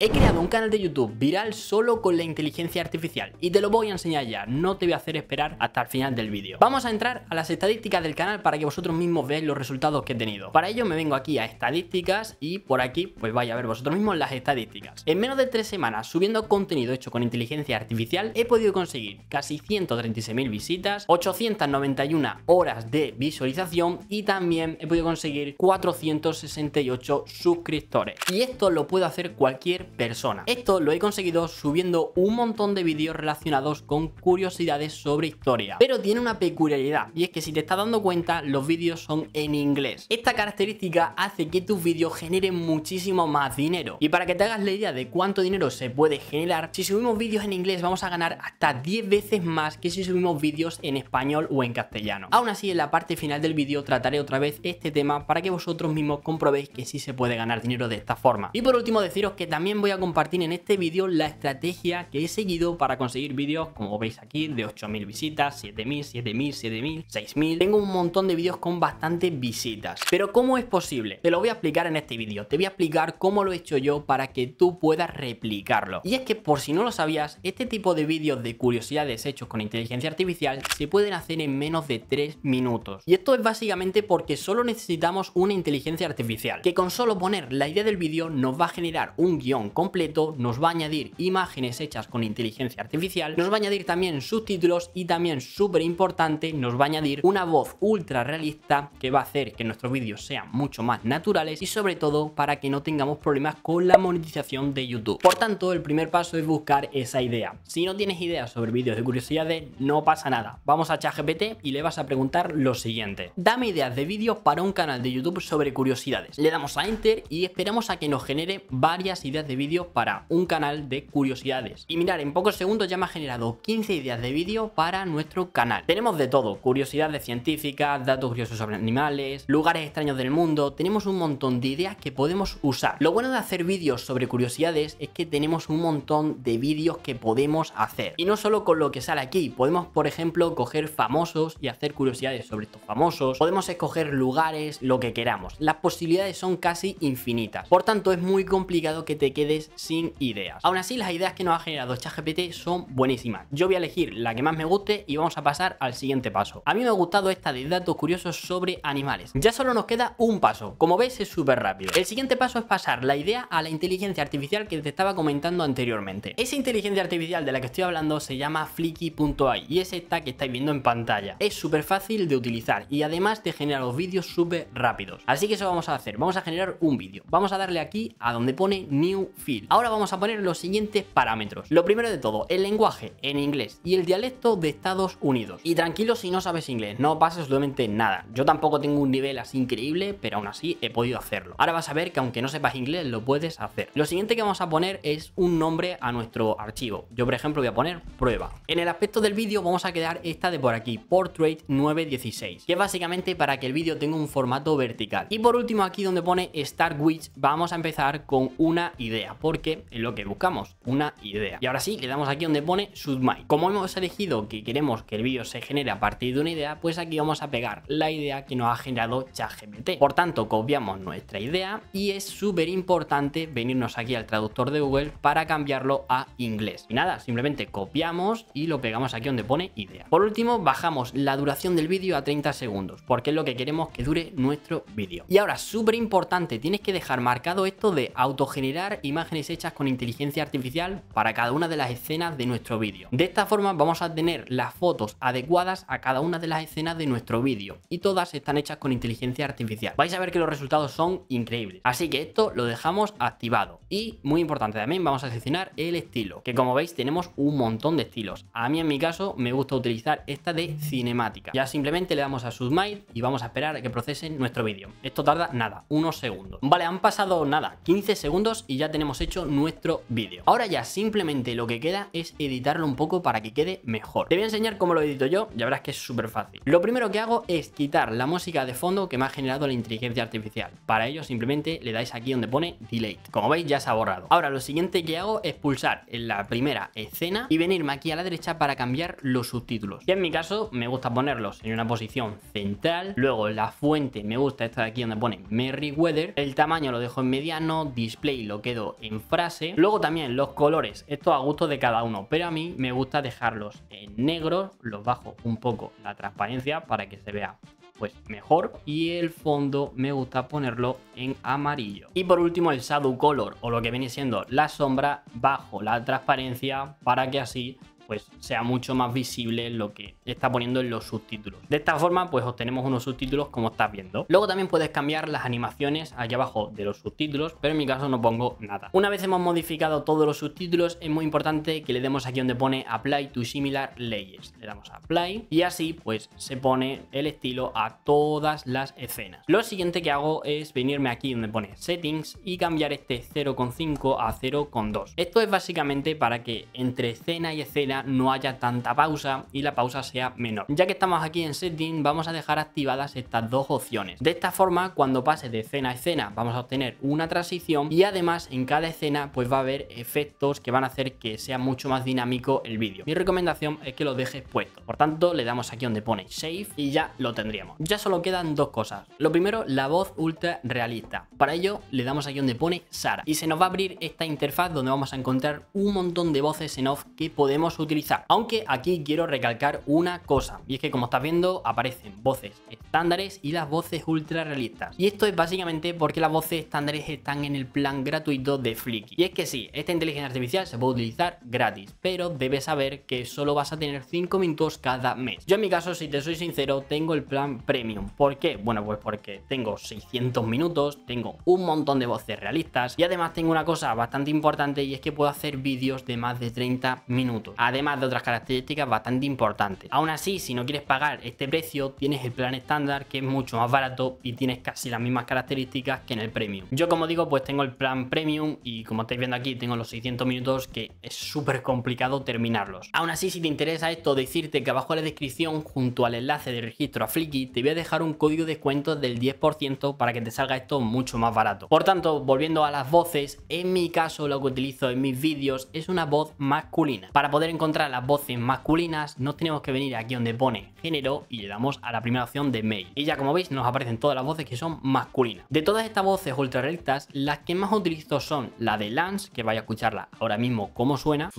He creado un canal de YouTube viral solo con la inteligencia artificial y te lo voy a enseñar ya, no te voy a hacer esperar hasta el final del vídeo. Vamos a entrar a las estadísticas del canal para que vosotros mismos veáis los resultados que he tenido. Para ello me vengo aquí a estadísticas y por aquí pues vais a ver vosotros mismos las estadísticas. En menos de tres semanas subiendo contenido hecho con inteligencia artificial he podido conseguir casi 136.000 visitas, 891 horas de visualización y también he podido conseguir 468 suscriptores. Y esto lo puede hacer cualquier persona. Esto lo he conseguido subiendo un montón de vídeos relacionados con curiosidades sobre historia. Pero tiene una peculiaridad y es que si te estás dando cuenta los vídeos son en inglés. Esta característica hace que tus vídeos generen muchísimo más dinero. Y para que te hagas la idea de cuánto dinero se puede generar, si subimos vídeos en inglés vamos a ganar hasta 10 veces más que si subimos vídeos en español o en castellano. Aún así en la parte final del vídeo trataré otra vez este tema para que vosotros mismos comprobéis que sí se puede ganar dinero de esta forma. Y por último deciros que también voy a compartir en este vídeo la estrategia que he seguido para conseguir vídeos, como veis aquí, de 8000 visitas, 7000, 7000, 7000, 6000. Tengo un montón de vídeos con bastantes visitas. Pero ¿cómo es posible? Te lo voy a explicar en este vídeo. Te voy a explicar cómo lo he hecho yo para que tú puedas replicarlo. Y es que por si no lo sabías, este tipo de vídeos de curiosidades hechos con inteligencia artificial se pueden hacer en menos de 3 minutos. Y esto es básicamente porque solo necesitamos una inteligencia artificial, que con solo poner la idea del vídeo nos va a generar un guion completo, nos va a añadir imágenes hechas con inteligencia artificial, nos va a añadir también subtítulos y también súper importante, nos va a añadir una voz ultra realista que va a hacer que nuestros vídeos sean mucho más naturales y sobre todo para que no tengamos problemas con la monetización de YouTube. Por tanto, el primer paso es buscar esa idea. Si no tienes ideas sobre vídeos de curiosidades, no pasa nada. Vamos a ChatGPT y le vas a preguntar lo siguiente. Dame ideas de vídeos para un canal de YouTube sobre curiosidades. Le damos a Enter y esperamos a que nos genere varias ideas de vídeo para un canal de curiosidades. Y mirar, en pocos segundos ya me ha generado 15 ideas de vídeo para nuestro canal. Tenemos de todo, curiosidades científicas, datos curiosos sobre animales, lugares extraños del mundo, tenemos un montón de ideas que podemos usar. Lo bueno de hacer vídeos sobre curiosidades es que tenemos un montón de vídeos que podemos hacer. Y no solo con lo que sale aquí, podemos por ejemplo coger famosos y hacer curiosidades sobre estos famosos, podemos escoger lugares, lo que queramos. Las posibilidades son casi infinitas. Por tanto es muy complicado que te quede sin ideas. Aún así, las ideas que nos ha generado ChatGPT son buenísimas. Yo voy a elegir la que más me guste y vamos a pasar al siguiente paso. A mí me ha gustado esta de datos curiosos sobre animales. Ya solo nos queda un paso. Como veis, es súper rápido. El siguiente paso es pasar la idea a la inteligencia artificial que te estaba comentando anteriormente. Esa inteligencia artificial de la que estoy hablando se llama Flicky.ai y es esta que estáis viendo en pantalla. Es súper fácil de utilizar y además te genera los vídeos súper rápidos. Así que eso vamos a hacer. Vamos a generar un vídeo. Vamos a darle aquí a donde pone New Ahora vamos a poner los siguientes parámetros. Lo primero de todo, el lenguaje en inglés y el dialecto de Estados Unidos. Y tranquilo si no sabes inglés, no pasa absolutamente nada. Yo tampoco tengo un nivel así increíble, pero aún así he podido hacerlo. Ahora vas a ver que aunque no sepas inglés, lo puedes hacer. Lo siguiente que vamos a poner es un nombre a nuestro archivo. Yo, por ejemplo, voy a poner prueba. En el aspecto del vídeo vamos a quedar esta de por aquí, Portrait 916, que es básicamente para que el vídeo tenga un formato vertical. Y por último, aquí donde pone Start With, vamos a empezar con una idea porque es lo que buscamos, una idea. Y ahora sí, le damos aquí donde pone Submit. Como hemos elegido que queremos que el vídeo se genere a partir de una idea, pues aquí vamos a pegar la idea que nos ha generado ChatGPT. Por tanto, copiamos nuestra idea y es súper importante venirnos aquí al traductor de Google para cambiarlo a inglés. Y nada, simplemente copiamos y lo pegamos aquí donde pone idea. Por último, bajamos la duración del vídeo a 30 segundos, porque es lo que queremos que dure nuestro vídeo. Y ahora, súper importante, tienes que dejar marcado esto de autogenerar imágenes hechas con inteligencia artificial para cada una de las escenas de nuestro vídeo. De esta forma vamos a tener las fotos adecuadas a cada una de las escenas de nuestro vídeo y todas están hechas con inteligencia artificial. Vais a ver que los resultados son increíbles. Así que esto lo dejamos activado. Y muy importante también vamos a seleccionar el estilo, que como veis tenemos un montón de estilos. A mí en mi caso me gusta utilizar esta de cinemática. Ya simplemente le damos a Submit y vamos a esperar a que procese nuestro vídeo. Esto tarda nada, unos segundos. Vale, han pasado nada, 15 segundos y ya tenemos hecho nuestro vídeo. Ahora ya simplemente lo que queda es editarlo un poco para que quede mejor. Te voy a enseñar cómo lo edito yo, ya verás que es súper fácil. Lo primero que hago es quitar la música de fondo que me ha generado la inteligencia artificial. Para ello simplemente le dais aquí donde pone delete. Como veis ya se ha borrado. Ahora lo siguiente que hago es pulsar en la primera escena y venirme aquí a la derecha para cambiar los subtítulos. Y en mi caso me gusta ponerlos en una posición central. Luego la fuente me gusta esta de aquí donde pone Merry Weather. El tamaño lo dejo en mediano, display lo quedo en frase. Luego también los colores, esto a gusto de cada uno, pero a mí me gusta dejarlos en negro, los bajo un poco la transparencia para que se vea pues mejor y el fondo me gusta ponerlo en amarillo y por último el shadow color o lo que viene siendo la sombra bajo la transparencia para que así pues sea mucho más visible lo que está poniendo en los subtítulos. De esta forma pues obtenemos unos subtítulos como estás viendo. Luego también puedes cambiar las animaciones aquí abajo de los subtítulos, pero en mi caso no pongo nada. Una vez hemos modificado todos los subtítulos es muy importante que le demos aquí donde pone Apply to Similar Layers. Le damos a Apply y así pues se pone el estilo a todas las escenas. Lo siguiente que hago es venirme aquí donde pone Settings y cambiar este 0.5 a 0.2. Esto es básicamente para que entre escena y escena no haya tanta pausa y la pausa sea menor. Ya que estamos aquí en setting vamos a dejar activadas estas dos opciones. De esta forma cuando pase de escena a escena vamos a obtener una transición y además en cada escena pues va a haber efectos que van a hacer que sea mucho más dinámico el vídeo. Mi recomendación es que lo dejes puesto. Por tanto le damos aquí donde pone save y ya lo tendríamos. Ya solo quedan dos cosas. Lo primero la voz ultra realista. Para ello le damos aquí donde pone Sara y se nos va a abrir esta interfaz donde vamos a encontrar un montón de voces en off que podemos utilizar Aunque aquí quiero recalcar una cosa, y es que como estás viendo aparecen voces estándares y las voces ultra realistas. Y esto es básicamente porque las voces estándares están en el plan gratuito de Flickr. Y es que sí, esta inteligencia artificial se puede utilizar gratis, pero debes saber que solo vas a tener 5 minutos cada mes. Yo en mi caso, si te soy sincero, tengo el plan premium. ¿Por qué? Bueno, pues porque tengo 600 minutos, tengo un montón de voces realistas y además tengo una cosa bastante importante y es que puedo hacer vídeos de más de 30 minutos. Además de otras características bastante importantes. Aún así, si no quieres pagar este precio, tienes el plan estándar que es mucho más barato y tienes casi las mismas características que en el premium. Yo como digo, pues tengo el plan premium y como estáis viendo aquí, tengo los 600 minutos que es súper complicado terminarlos. Aún así, si te interesa esto, decirte que abajo en la descripción, junto al enlace de registro a Flicky, te voy a dejar un código de descuento del 10% para que te salga esto mucho más barato. Por tanto, volviendo a las voces, en mi caso lo que utilizo en mis vídeos es una voz masculina. Para poder encontrar las voces masculinas, nos tenemos que venir aquí donde pone género y le damos a la primera opción de mail. Y ya como veis nos aparecen todas las voces que son masculinas. De todas estas voces ultra realistas, las que más utilizo son la de Lance, que vaya a escucharla ahora mismo cómo suena.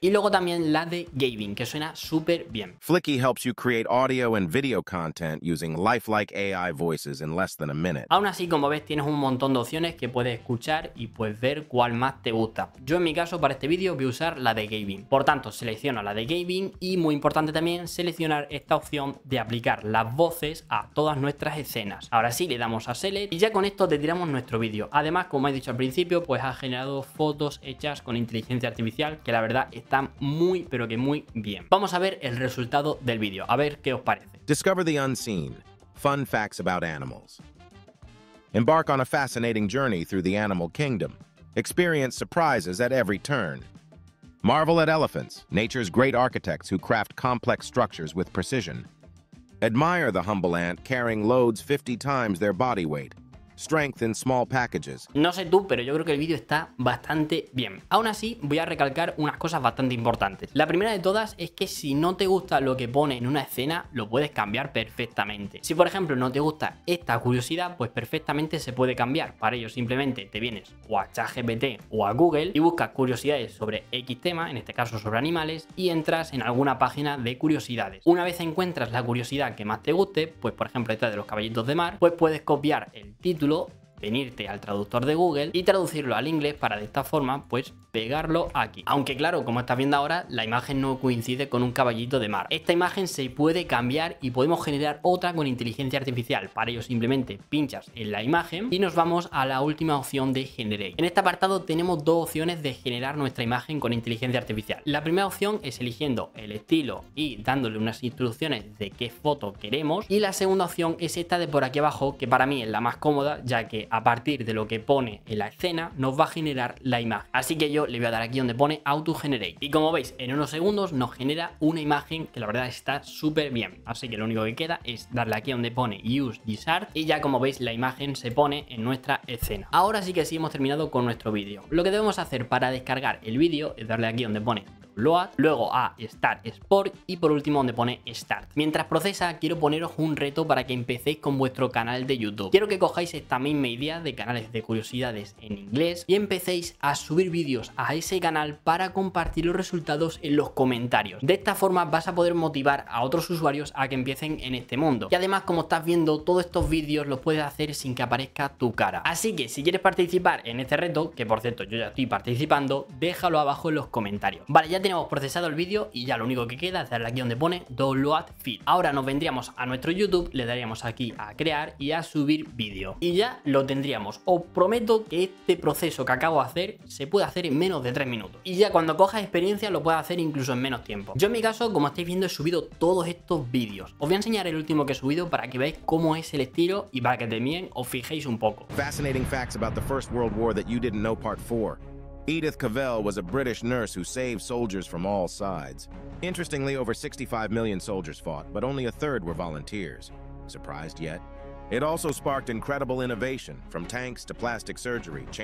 Y luego también la de Gavin, que suena súper bien. Flicky helps you create audio and video content using lifelike AI voices in less than a minute. Aún así, como ves, tienes un montón de opciones que puedes escuchar y puedes ver cuál más te gusta. Yo en mi caso para este vídeo voy a usar la de Gaming. Por tanto, selecciono la de Gaming y muy importante también seleccionar esta opción de aplicar las voces a todas nuestras escenas. Ahora sí, le damos a Select y ya con esto te tiramos nuestro vídeo. Además, como he dicho al principio, pues ha generado fotos hechas con inteligencia artificial que la verdad están muy pero que muy bien. Vamos a ver el resultado del vídeo, a ver qué os parece. Discover the unseen. Fun facts about animals. Embark on a fascinating journey through the animal kingdom. Experience surprises at every turn. Marvel at elephants, nature's great architects who craft complex structures with precision. Admire the humble ant carrying loads 50 times their body weight. Strength in small packages. No sé tú, pero yo creo que el vídeo está bastante bien. Aún así, voy a recalcar unas cosas bastante importantes. La primera de todas es que si no te gusta lo que pone en una escena, lo puedes cambiar perfectamente. Si por ejemplo no te gusta esta curiosidad, pues perfectamente se puede cambiar. Para ello simplemente te vienes o a ChatGPT o a Google y buscas curiosidades sobre X tema, en este caso sobre animales, y entras en alguna página de curiosidades. Una vez encuentras la curiosidad que más te guste, pues por ejemplo esta de los caballitos de mar, pues puedes copiar el título 黒 venirte al traductor de Google y traducirlo al inglés para de esta forma pues pegarlo aquí. Aunque claro, como estás viendo ahora, la imagen no coincide con un caballito de mar. Esta imagen se puede cambiar y podemos generar otra con inteligencia artificial. Para ello simplemente pinchas en la imagen y nos vamos a la última opción de Generate. En este apartado tenemos dos opciones de generar nuestra imagen con inteligencia artificial. La primera opción es eligiendo el estilo y dándole unas instrucciones de qué foto queremos. Y la segunda opción es esta de por aquí abajo, que para mí es la más cómoda, ya que a partir de lo que pone en la escena nos va a generar la imagen. Así que yo le voy a dar aquí donde pone Auto Generate. Y como veis, en unos segundos nos genera una imagen que la verdad está súper bien. Así que lo único que queda es darle aquí donde pone Use this art y ya como veis la imagen se pone en nuestra escena. Ahora sí que sí hemos terminado con nuestro vídeo. Lo que debemos hacer para descargar el vídeo es darle aquí donde pone Load, luego a Start Sport y por último donde pone Start. Mientras procesa, quiero poneros un reto para que empecéis con vuestro canal de YouTube. Quiero que cojáis esta misma idea de canales de curiosidades en inglés y empecéis a subir vídeos a ese canal para compartir los resultados en los comentarios. De esta forma vas a poder motivar a otros usuarios a que empiecen en este mundo. Y además, como estás viendo, todos estos vídeos los puedes hacer sin que aparezca tu cara. Así que si quieres participar en este reto, que por cierto yo ya estoy participando, déjalo abajo en los comentarios. Vale, ya tenemos procesado el vídeo y ya lo único que queda es darle aquí donde pone Download Feed. Ahora nos vendríamos a nuestro YouTube, le daríamos aquí a crear y a subir vídeo. Y ya lo tendríamos. Os prometo que este proceso que acabo de hacer se puede hacer en menos de 3 minutos. Y ya cuando cojas experiencia lo puedes hacer incluso en menos tiempo. Yo en mi caso, como estáis viendo, he subido todos estos vídeos. Os voy a enseñar el último que he subido para que veáis cómo es el estilo y para que también os fijéis un poco. Fascinating facts about the First World War that you didn't know part 4. Edith Cavell was a British nurse who saved soldiers from all sides. Interestingly, over 65 million soldiers fought, but only a third were volunteers. Surprised yet?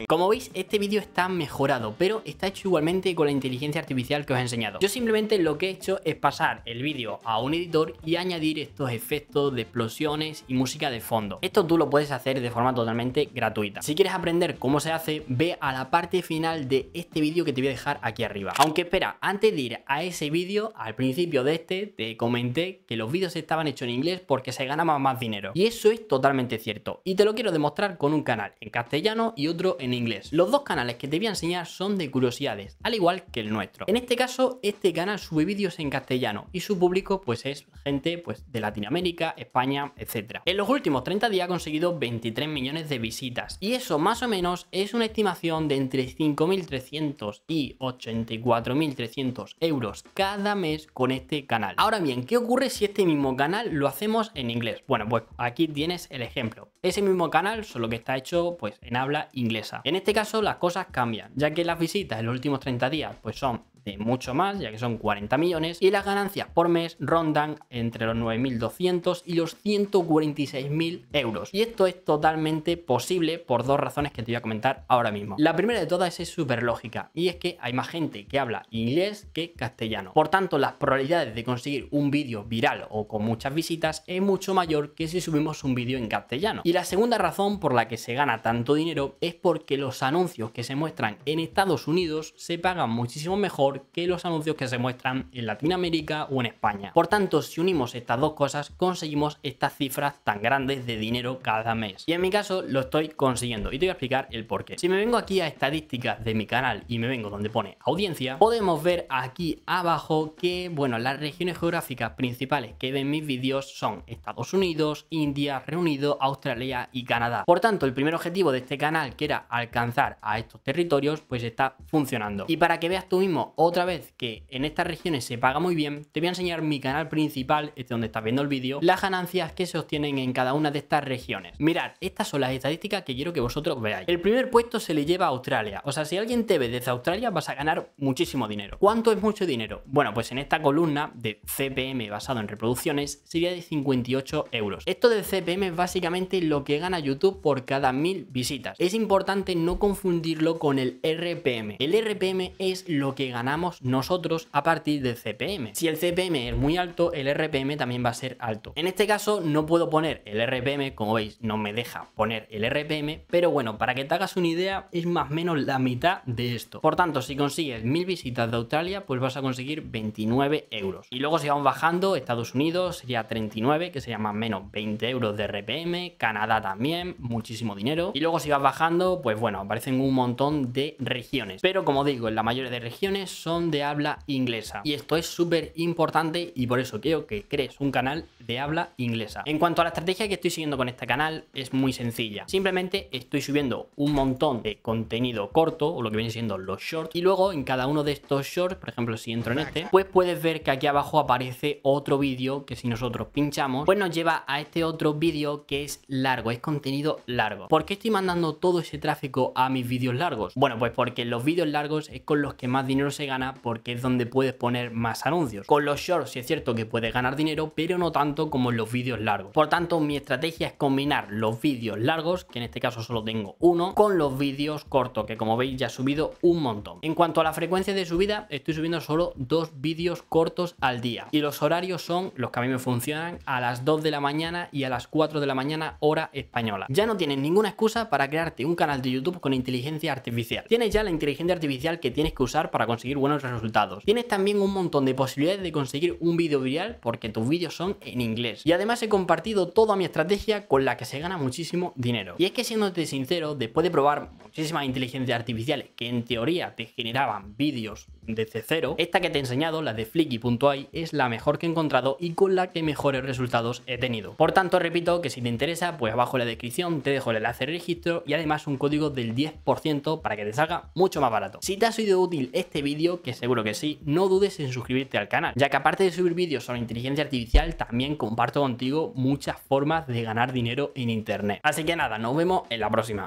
Como veis, este vídeo está mejorado, pero está hecho igualmente con la inteligencia artificial que os he enseñado. Yo simplemente lo que he hecho es pasar el vídeo a un editor y añadir estos efectos de explosiones y música de fondo. Esto tú lo puedes hacer de forma totalmente gratuita. Si quieres aprender cómo se hace, ve a la parte final de este vídeo que te voy a dejar aquí arriba. Aunque espera, antes de ir a ese vídeo, al principio de este, te comenté que los vídeos estaban hechos en inglés porque se ganaba más dinero. Y eso es totalmente cierto. Y te lo quiero demostrar con un canal en castellano y otro en inglés. Los dos canales que te voy a enseñar son de curiosidades, al igual que el nuestro. En este caso, este canal sube vídeos en castellano y su público pues es gente pues de Latinoamérica, España, etc. En los últimos 30 días ha conseguido 23 millones de visitas y eso más o menos es una estimación de entre 5.300 y 84.300 euros cada mes con este canal. Ahora bien, ¿qué ocurre si este mismo canal lo hacemos en inglés? Bueno, pues aquí tienes el ejemplo ese mismo canal, solo que está hecho pues en habla inglesa. En este caso las cosas cambian, ya que las visitas en los últimos 30 días pues son de mucho más, ya que son 40 millones, y las ganancias por mes rondan entre los 9.200 y los 146.000 euros. Y esto es totalmente posible por dos razones que te voy a comentar ahora mismo. La primera de todas es súper lógica, y es que hay más gente que habla inglés que castellano. Por tanto, las probabilidades de conseguir un vídeo viral o con muchas visitas es mucho mayor que si subimos un vídeo en castellano. Y la segunda razón por la que se gana tanto dinero es porque los anuncios que se muestran en Estados Unidos se pagan muchísimo mejor que los anuncios que se muestran en Latinoamérica o en España. Por tanto, si unimos estas dos cosas, conseguimos estas cifras tan grandes de dinero cada mes. Y en mi caso lo estoy consiguiendo y te voy a explicar el por qué. Si me vengo aquí a estadísticas de mi canal y me vengo donde pone audiencia, podemos ver aquí abajo que, bueno, las regiones geográficas principales que ven mis vídeos son Estados Unidos, India, Reino Unido, Australia y Canadá. Por tanto, el primer objetivo de este canal, que era alcanzar a estos territorios, pues está funcionando. Y para que veas tú mismo otra vez que en estas regiones se paga muy bien, te voy a enseñar mi canal principal, este donde estás viendo el vídeo, las ganancias que se obtienen en cada una de estas regiones. Mirad, estas son las estadísticas que quiero que vosotros veáis. El primer puesto se le lleva a Australia, o sea, si alguien te ve desde Australia vas a ganar muchísimo dinero. ¿Cuánto es mucho dinero? Bueno, pues en esta columna de CPM basado en reproducciones sería de 58 euros. Esto del CPM es básicamente lo que gana YouTube por cada mil visitas. Es importante no confundirlo con el RPM. El RPM es lo que gana nosotros a partir del CPM. Si el CPM es muy alto, el RPM también va a ser alto. En este caso no puedo poner el RPM, como veis, no me deja poner el RPM, pero bueno, para que te hagas una idea, es más o menos la mitad de esto. Por tanto, si consigues mil visitas de Australia, pues vas a conseguir 29 euros. Y luego si vamos bajando, Estados Unidos sería 39, que sería más o menos 20 euros de RPM, Canadá también, muchísimo dinero. Y luego si vas bajando, pues bueno, aparecen un montón de regiones. Pero como digo, en la mayoría de regiones son de habla inglesa. Y esto es súper importante y por eso quiero que crees un canal de habla inglesa. En cuanto a la estrategia que estoy siguiendo con este canal, es muy sencilla. Simplemente estoy subiendo un montón de contenido corto, o lo que viene siendo los shorts, y luego en cada uno de estos shorts, por ejemplo, si entro en este, pues puedes ver que aquí abajo aparece otro vídeo que si nosotros pinchamos, pues nos lleva a este otro vídeo que es largo, es contenido largo. ¿Por qué estoy mandando todo ese tráfico a mis vídeos largos? Bueno, pues porque los vídeos largos es con los que más dinero se gana gana porque es donde puedes poner más anuncios. Con los shorts sí es cierto que puedes ganar dinero, pero no tanto como en los vídeos largos. Por tanto, mi estrategia es combinar los vídeos largos, que en este caso solo tengo uno, con los vídeos cortos, que como veis ya he subido un montón. En cuanto a la frecuencia de subida, estoy subiendo solo dos vídeos cortos al día. Y los horarios son los que a mí me funcionan a las 2 de la mañana y a las 4 de la mañana hora española. Ya no tienes ninguna excusa para crearte un canal de YouTube con inteligencia artificial. Tienes ya la inteligencia artificial que tienes que usar para buenos resultados. Tienes también un montón de posibilidades de conseguir un vídeo viral porque tus vídeos son en inglés. Y además he compartido toda mi estrategia con la que se gana muchísimo dinero. Y es que siéndote sincero, después de probar muchísimas inteligencias artificiales que en teoría te generaban vídeos desde cero, esta que te he enseñado, la de Flicky.ai, es la mejor que he encontrado y con la que mejores resultados he tenido. Por tanto, repito que si te interesa, pues abajo en la descripción te dejo el enlace de registro y además un código del 10% para que te salga mucho más barato. Si te ha sido útil este vídeo, que seguro que sí, no dudes en suscribirte al canal, ya que aparte de subir vídeos sobre inteligencia artificial, también comparto contigo muchas formas de ganar dinero en internet. Así que nada, nos vemos en la próxima.